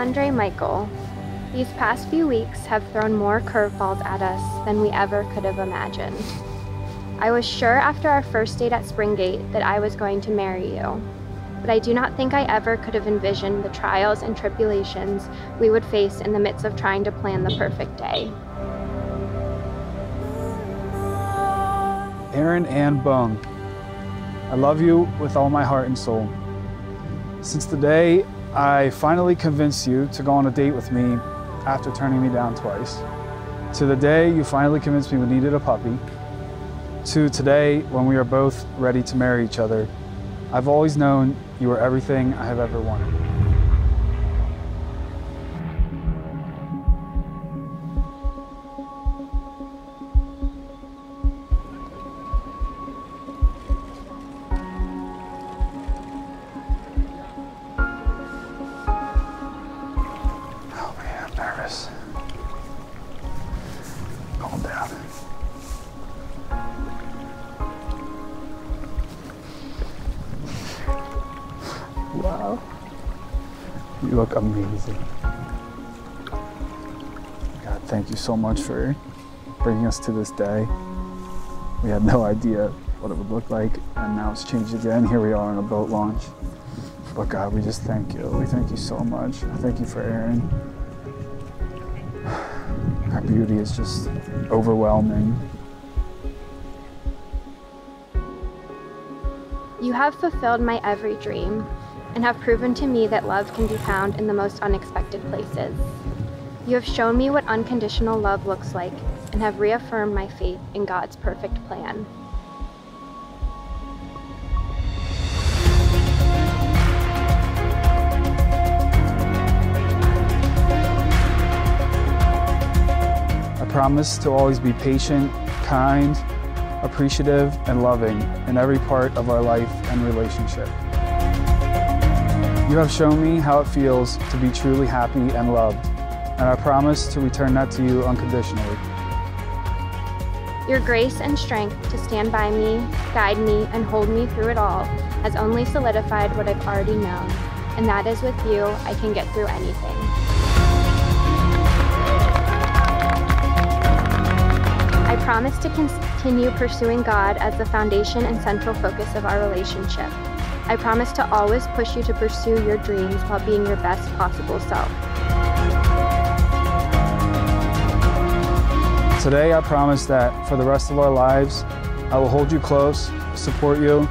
Andre Michael. These past few weeks have thrown more curveballs at us than we ever could have imagined. I was sure after our first date at Springgate that I was going to marry you, but I do not think I ever could have envisioned the trials and tribulations we would face in the midst of trying to plan the perfect day. Erin Ann Bung, I love you with all my heart and soul. Since the day I finally convinced you to go on a date with me after turning me down twice, to the day you finally convinced me we needed a puppy, to today when we are both ready to marry each other, I've always known you are everything I have ever wanted. Wow. You look amazing. God, thank you so much for bringing us to this day. We had no idea what it would look like, and now it's changed again. Here we are on a boat launch. But God, we just thank you. We thank you so much. Thank you for Erin. Her beauty is just overwhelming. You have fulfilled my every dream and have proven to me that love can be found in the most unexpected places. You have shown me what unconditional love looks like and have reaffirmed my faith in God's perfect plan. I promise to always be patient, kind, appreciative, and loving in every part of our life and relationship. You have shown me how it feels to be truly happy and loved, and I promise to return that to you unconditionally. Your grace and strength to stand by me, guide me, and hold me through it all has only solidified what I've already known, and that is with you, I can get through anything. I promise to continue pursuing God as the foundation and central focus of our relationship. I promise to always push you to pursue your dreams while being your best possible self. Today, I promise that for the rest of our lives, I will hold you close, support you,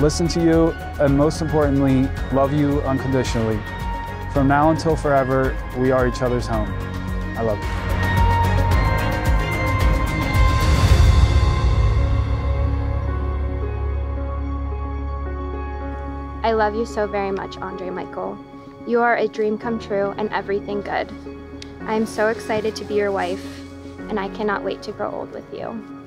listen to you, and most importantly, love you unconditionally. From now until forever, we are each other's home. I love you. I love you so very much, Andre Michael. You are a dream come true and everything good. I am so excited to be your wife, and I cannot wait to grow old with you.